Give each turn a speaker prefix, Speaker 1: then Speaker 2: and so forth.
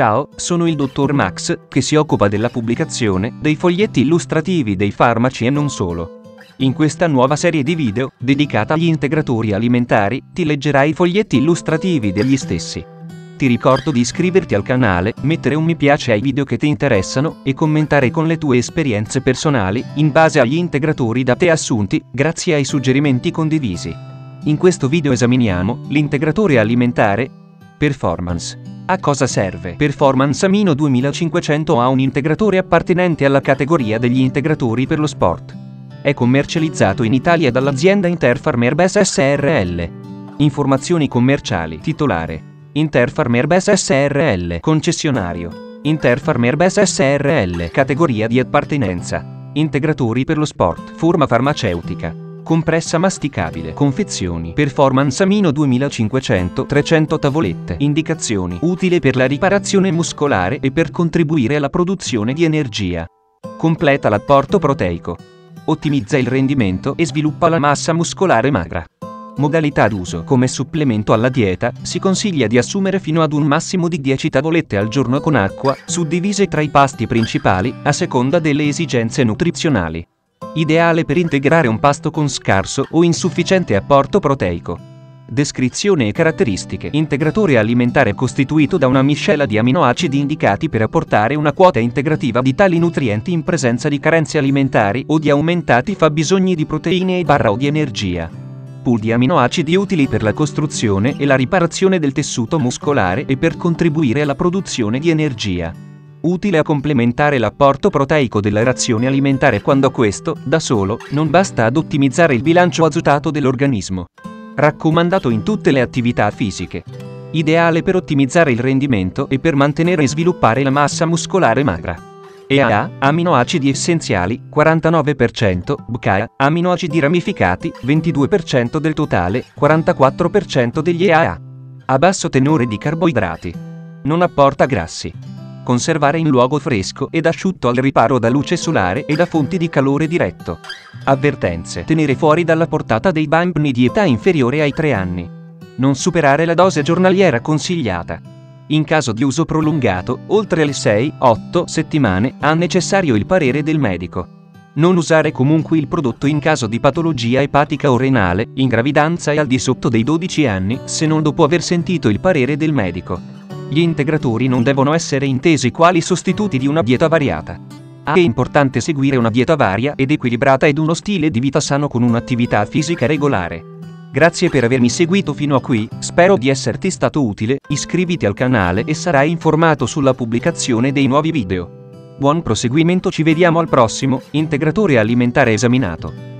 Speaker 1: Ciao, sono il dottor Max, che si occupa della pubblicazione dei foglietti illustrativi dei farmaci e non solo. In questa nuova serie di video, dedicata agli integratori alimentari, ti leggerai i foglietti illustrativi degli stessi. Ti ricordo di iscriverti al canale, mettere un mi piace ai video che ti interessano e commentare con le tue esperienze personali, in base agli integratori da te assunti, grazie ai suggerimenti condivisi. In questo video esaminiamo l'integratore alimentare Performance. A cosa serve? Performance Amino 2500 ha un integratore appartenente alla categoria degli integratori per lo sport. È commercializzato in Italia dall'azienda Interfarm Herbes SRL. Informazioni commerciali. Titolare. Interfarm Herbes SRL. Concessionario. Interfarm Herbes SRL. Categoria di appartenenza. Integratori per lo sport. Forma farmaceutica compressa masticabile, confezioni, performance amino 2500, 300 tavolette, indicazioni, utile per la riparazione muscolare e per contribuire alla produzione di energia. Completa l'apporto proteico. Ottimizza il rendimento e sviluppa la massa muscolare magra. Modalità d'uso. Come supplemento alla dieta, si consiglia di assumere fino ad un massimo di 10 tavolette al giorno con acqua, suddivise tra i pasti principali, a seconda delle esigenze nutrizionali ideale per integrare un pasto con scarso o insufficiente apporto proteico. Descrizione e caratteristiche. Integratore alimentare costituito da una miscela di aminoacidi indicati per apportare una quota integrativa di tali nutrienti in presenza di carenze alimentari o di aumentati fabbisogni di proteine e barra o di energia. Pool di aminoacidi utili per la costruzione e la riparazione del tessuto muscolare e per contribuire alla produzione di energia utile a complementare l'apporto proteico della razione alimentare quando questo, da solo, non basta ad ottimizzare il bilancio azotato dell'organismo. Raccomandato in tutte le attività fisiche. Ideale per ottimizzare il rendimento e per mantenere e sviluppare la massa muscolare magra. EAA, aminoacidi essenziali, 49%, BCAA, aminoacidi ramificati, 22% del totale, 44% degli EAA. A basso tenore di carboidrati. Non apporta grassi conservare in luogo fresco ed asciutto al riparo da luce solare e da fonti di calore diretto. Avvertenze. Tenere fuori dalla portata dei bambini di età inferiore ai 3 anni. Non superare la dose giornaliera consigliata. In caso di uso prolungato, oltre le 6-8 settimane, ha necessario il parere del medico. Non usare comunque il prodotto in caso di patologia epatica o renale, in gravidanza e al di sotto dei 12 anni, se non dopo aver sentito il parere del medico. Gli integratori non devono essere intesi quali sostituti di una dieta variata. È importante seguire una dieta varia ed equilibrata ed uno stile di vita sano con un'attività fisica regolare. Grazie per avermi seguito fino a qui, spero di esserti stato utile, iscriviti al canale e sarai informato sulla pubblicazione dei nuovi video. Buon proseguimento ci vediamo al prossimo, integratore alimentare esaminato.